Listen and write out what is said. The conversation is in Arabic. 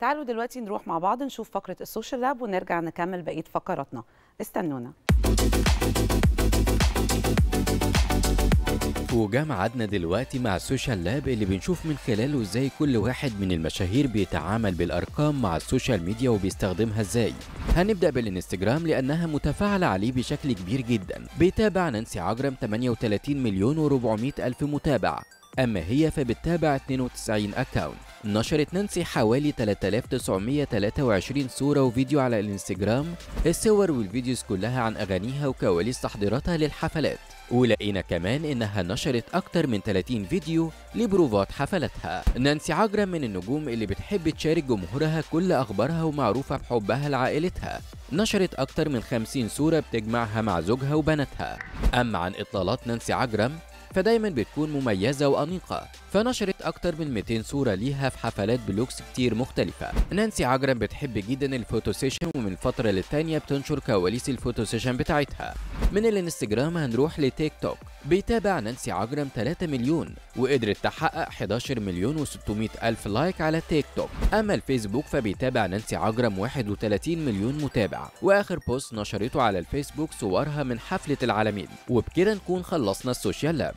تعالوا دلوقتي نروح مع بعض نشوف فقرة ال social lab ونرجع نكمل بقية فقراتنا. استنونا. وجمعتنا دلوقتي مع ال social lab اللي بنشوف من خلاله إزاي كل واحد من المشاهير بيتعامل بالأرقام مع ال social media وبيستخدمها إزاي. هنبدأ بالإنستجرام لأنها متفاعلة عليه بشكل كبير جدا. بيتابع نانسي عجرم 38 مليون و400 ألف متابع. أما هي فبتتابع 92 أكاونت. نشرت نانسي حوالي 3923 صورة وفيديو على الانستجرام الصور والفيديوز كلها عن أغانيها وكواليس تحضيراتها للحفلات. ولقينا كمان إنها نشرت أكتر من 30 فيديو لبروفات حفلاتها. نانسي عجرم من النجوم اللي بتحب تشارك جمهورها كل أخبارها ومعروفة بحبها لعائلتها. نشرت أكتر من 50 صورة بتجمعها مع زوجها وبناتها. أما عن إطلالات نانسي عجرم فدايما بتكون مميزة وأنيقة. فنشرت أكتر من 200 صورة ليها في حفلات ب looks كتير مختلفة. نانسي عجرم بتحب جدا ال photo session ومن فترة للتانية بتنشر كواليس ال photo session بتاعتها. من الانستجرام هنروح لتيك توك. بيتابع نانسي عجرم 3 مليون وقدرت تحقق 11 مليون و600 ألف like على تيك توك. أما الفيسبوك فبيتابع نانسي عجرم 31 مليون متابع. وآخر post نشرته على الفيسبوك صورها من حفلة العلمين. وبكده نكون خلصنا ال social lab.